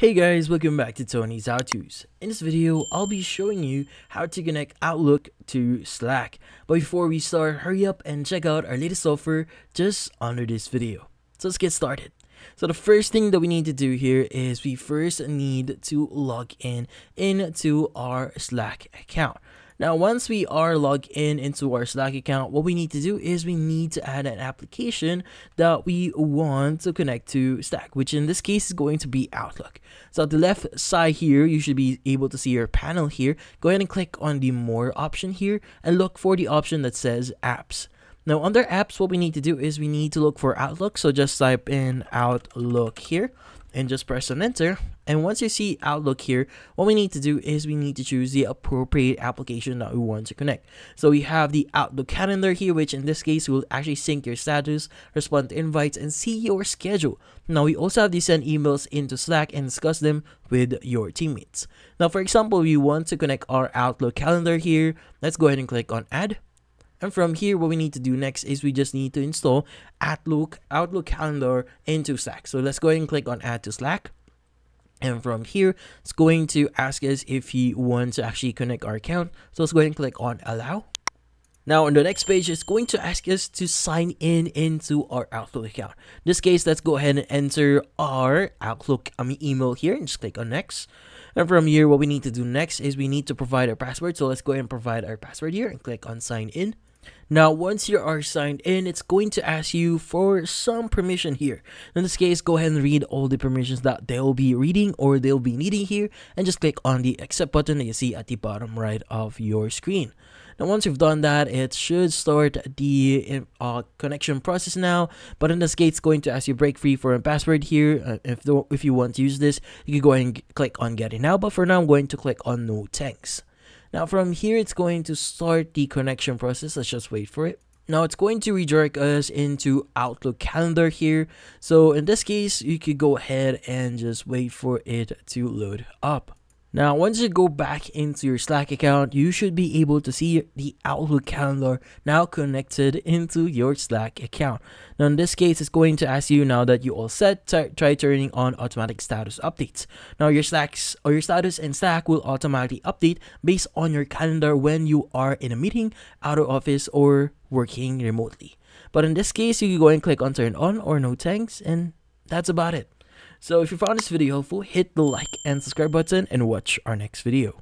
Hey guys, welcome back to Tony's How To's. In this video, I'll be showing you how to connect Outlook to Slack. But before we start, hurry up and check out our latest offer just under this video. So let's get started. So the first thing that we need to do here is we first need to log in into our Slack account. Now, once we are logged in into our Slack account, what we need to do is we need to add an application that we want to connect to Slack, which in this case is going to be Outlook. So at the left side here, you should be able to see your panel here. Go ahead and click on the More option here and look for the option that says Apps. Now under apps, what we need to do is we need to look for Outlook. So just type in Outlook here and just press on enter. And once you see Outlook here, what we need to do is we need to choose the appropriate application that we want to connect. So we have the Outlook calendar here, which in this case will actually sync your status, respond to invites, and see your schedule. Now we also have to send emails into Slack and discuss them with your teammates. Now for example, we want to connect our Outlook calendar here. Let's go ahead and click on add. And from here, what we need to do next is we just need to install Outlook, Outlook Calendar into Slack. So let's go ahead and click on Add to Slack. And from here, it's going to ask us if you want to actually connect our account. So let's go ahead and click on Allow. Now on the next page, it's going to ask us to sign in into our Outlook account. In this case, let's go ahead and enter our Outlook email here and just click on Next. And from here, what we need to do next is we need to provide our password. So let's go ahead and provide our password here and click on Sign In. Now, once you are signed in, it's going to ask you for some permission here. In this case, go ahead and read all the permissions that they'll be reading or they'll be needing here and just click on the accept button that you see at the bottom right of your screen. Now, once you've done that, it should start the uh, connection process now. But in this case, it's going to ask you break free for a password here. Uh, if, if you want to use this, you can go ahead and click on get it now. But for now, I'm going to click on no thanks. Now from here, it's going to start the connection process. Let's just wait for it. Now it's going to redirect us into Outlook calendar here. So in this case, you could go ahead and just wait for it to load up. Now, once you go back into your Slack account, you should be able to see the Outlook calendar now connected into your Slack account. Now, in this case, it's going to ask you now that you all set, try turning on automatic status updates. Now, your Slacks or your status in Slack will automatically update based on your calendar when you are in a meeting, out of office, or working remotely. But in this case, you can go and click on turn on or no thanks, and that's about it. So if you found this video helpful, hit the like and subscribe button and watch our next video.